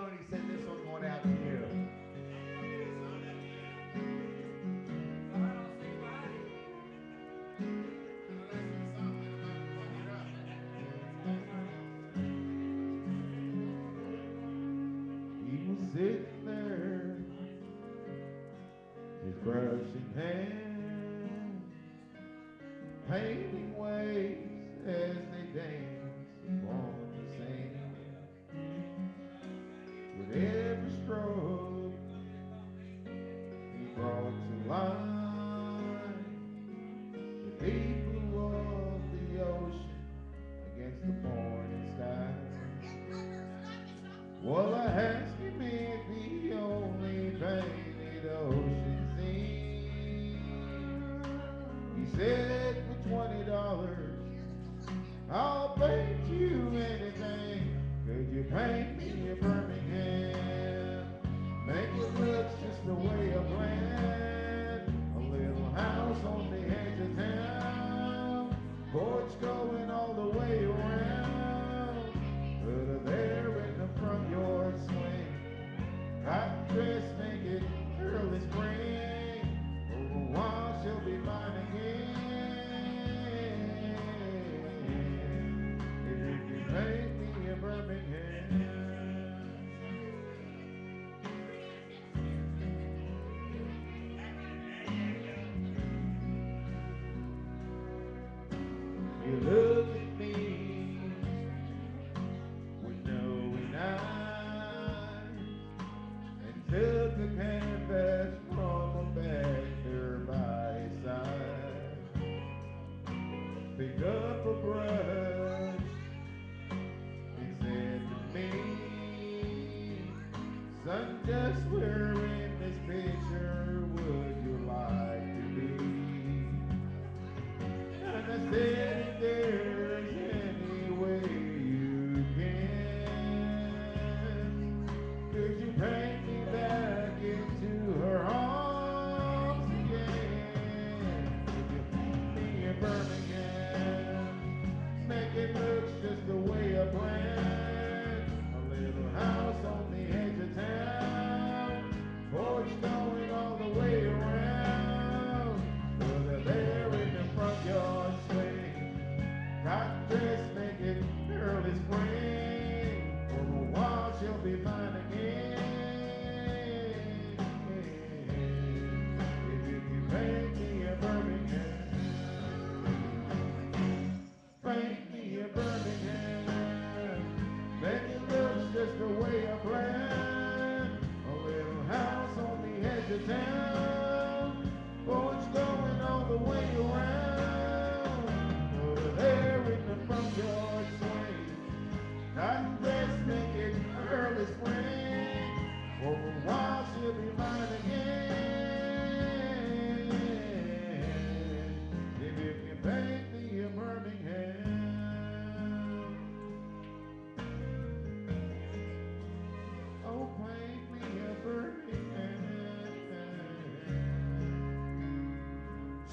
phone. He said this one going out to you. He was sitting there, his brush in hand, painting waves as they dance the blue of the ocean against the morning sky. Well, I asked him if he only painted ocean scenes. He said for twenty dollars, I'll paint you anything. Could you paint me a Birmingham? Make it look just the way I planned. Son, just edge town.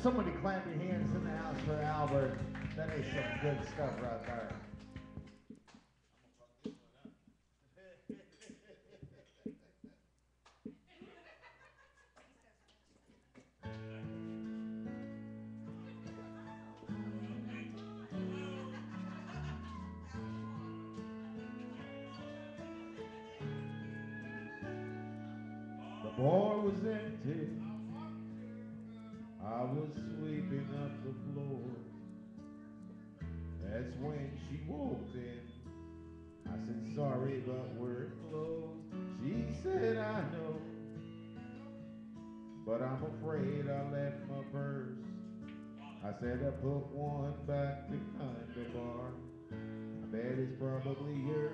Somebody clap your hands in the house for Albert. That is some good stuff right there. The bar was empty. Was sweeping up the floor. That's when she walked in. I said, sorry, but we're closed. She said, I know. But I'm afraid I left my purse. I said, I put one back behind the bar. I bet it's probably yours.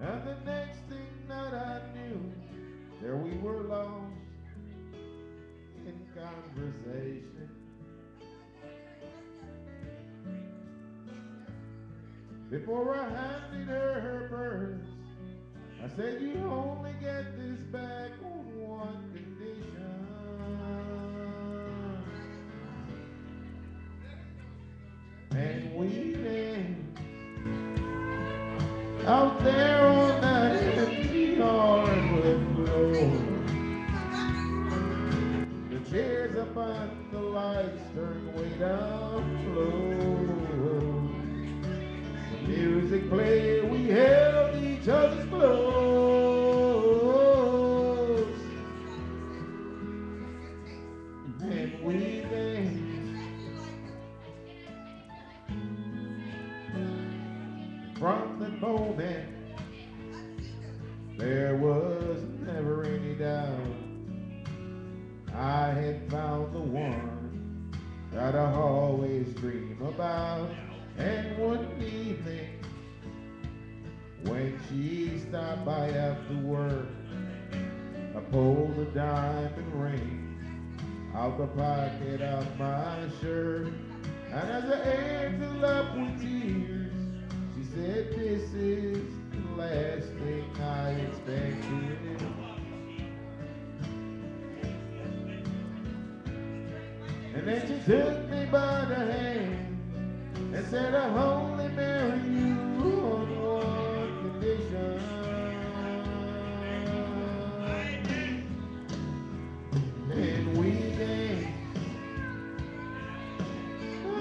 And the next thing that I knew, there we were lost conversation. Before I handed her her purse, I said, You only get this back on one condition. And we danced out there find the lights turned way down low. The music played, we held each other's close. And we danced. From the moment dream about. And one evening, when she stopped by after work, I pulled a diamond ring out the pocket of my shirt. And as I answered up with tears, she said, This is the last thing I expected. And then she took me by the hand and said, I'll only marry you on one condition. And we danced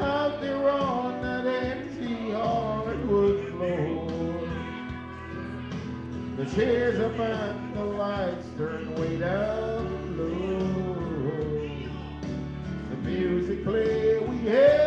out there on that empty hardwood floor. The chairs up and the lights turned way down low. The music played, we held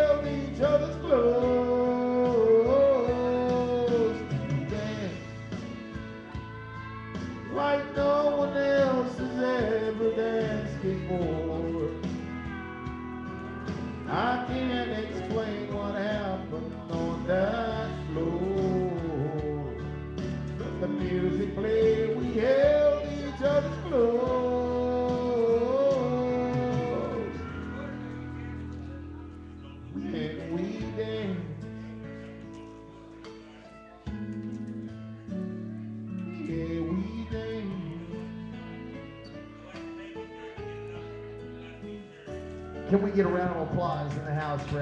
Can we get a round of applause in the house for